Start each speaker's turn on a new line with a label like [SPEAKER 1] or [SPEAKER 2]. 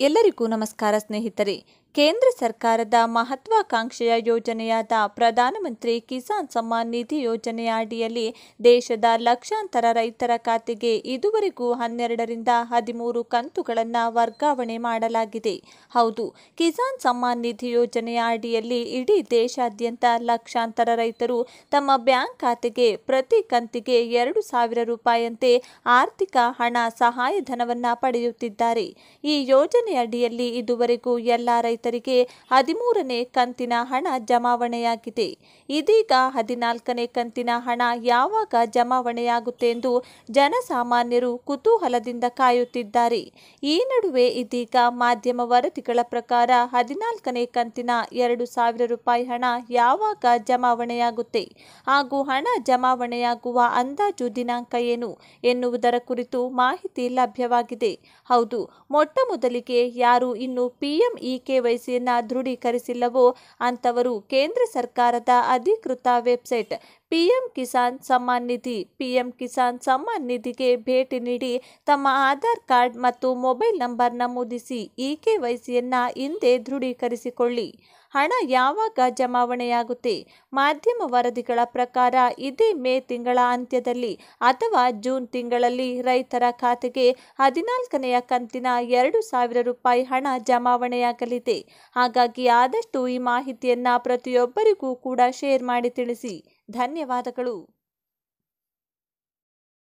[SPEAKER 1] ಎಲ್ಲರಿಗೂ ನಮಸ್ಕಾರ ಸ್ನೇಹಿತರೆ. ಕೇಂದ್ರ ಸರ್ಕಾರದ ಮಹತ್ವಾಕಾಂಕ್ಷೆಯ ಯೋಜನೆಯಾದ ಪ್ರಧಾನಮಂತ್ರಿ ಕಿಸಾನ್ ಸಮ್ಮಾನ್ ನಿಧಿ ಯೋಜನೆಯ ಅಡಿಯಲ್ಲಿ ದೇಶದ ಲಕ್ಷಾಂತರ ರೈತರ ಖಾತೆಗೆ ಇದುವರೆಗೂ ಹನ್ನೆರಡರಿಂದ ಹದಿಮೂರು ಕಂತುಗಳನ್ನು ವರ್ಗಾವಣೆ ಮಾಡಲಾಗಿದೆ. ಹೌದು, ಕಿಸಾನ್ ಸಮ್ಮಾನ್ ನಿಧಿ ಯೋಜನೆಯ ಅಡಿಯಲ್ಲಿ ಇಡೀ ದೇಶಾದ್ಯಂತ ಲಕ್ಷಾಂತರ ರೈತರು ತಮ್ಮ ಬ್ಯಾಂಕ್ ಖಾತೆಗೆ ಪ್ರತಿ ಕಂತಿಗೆ ಎರಡು ಸಾವಿರ ರೂಪಾಯಿಯಂತೆ ಆರ್ಥಿಕ ಹಣ ಸಹಾಯಧನವನ್ನು ಪಡೆಯುತ್ತಿದ್ದಾರೆ. ಈ ಯೋಜನೆಯಡಿಯಲ್ಲಿ ಇದುವರೆಗೂ ಎಲ್ಲ ರೈತರಿಗೆ ಹದಿಮೂರನೇ ಕಂತಿನ ಹಣ ಜಮಾವಣೆಯಾಗಿದೆ. ಇದೀಗ ಹದಿನಾಲ್ಕನೇ ಕಂತಿನ ಹಣ ಯಾವಾಗ ಜಮಾವಣೆಯಾಗುತ್ತೆ ಎಂದು ಜನಸಾಮಾನ್ಯರು ಕುತೂಹಲದಿಂದ ಕಾಯುತ್ತಿದ್ದಾರೆ. ಈ ನಡುವೆ ಇದೀಗ ಮಾಧ್ಯಮ ವರದಿಗಳ ಪ್ರಕಾರ ಹದಿನಾಲ್ಕನೇ ಕಂತಿನ ಎರಡು ಸಾವಿರ ರೂಪಾಯಿ ಹಣ ಯಾವಾಗ ಜಮಾವಣೆಯಾಗುತ್ತೆ ಹಾಗೂ ಹಣ ಜಮಾವಣೆಯಾಗುವ ಅಂದಾಜು ದಿನಾಂಕ ಏನು ಎನ್ನುವುದರ ಕುರಿತು ಮಾಹಿತಿ ಲಭ್ಯವಾಗಿದೆ. ಹೌದು, ಮೊಟ್ಟ ಮೊದಲಿಗೆ ಯಾರು ಇನ್ನು ಪಿಎಂ ಇ ಕೆವೈಸಿಯನ್ನು ದೃಢೀಕರಿಸಿಲ್ಲವೋ ಅಂಥವರು ಕೇಂದ್ರ ಸರ್ಕಾರದ ಅಧಿಕೃತ website PM Kisan Samman Nidhi. PM Kisan Samman ನಿಧಿಗೆ ಭೇಟಿ ನೀಡಿ ತಮ್ಮ ಆಧಾರ್ ಕಾರ್ಡ್ ಮತ್ತು ಮೊಬೈಲ್ ನಂಬರ್ ನಮೂದಿಸಿ ಇ ಕೆವೈಸಿಯನ್ನು ಹಿಂದೆ ದೃಢೀಕರಿಸಿಕೊಳ್ಳಿ. ಹಣ ಯಾವಾಗ ಜಮಾವಣೆಯಾಗುತ್ತೆ? ಮಾಧ್ಯಮ ವರದಿಗಳ ಪ್ರಕಾರ ಇದೇ ಮೇ ತಿಂಗಳ ಅಂತ್ಯದಲ್ಲಿ ಅಥವಾ ಜೂನ್ ತಿಂಗಳಲ್ಲಿ ರೈತರ ಖಾತೆಗೆ ಹದಿನಾಲ್ಕನೆಯ ಕಂತಿನ ಎರಡು ಸಾವಿರ ರೂಪಾಯಿ ಹಣ ಜಮಾವಣೆಯಾಗಲಿದೆ. ಹಾಗಾಗಿ ಆದಷ್ಟು ಈ ಮಾಹಿತಿಯನ್ನು ಪ್ರತಿಯೊಬ್ಬರಿಗೂ ಕೂಡ ಶೇರ್ ಮಾಡಿ ತಿಳಿಸಿ. ಧನ್ಯವಾದಗಳು.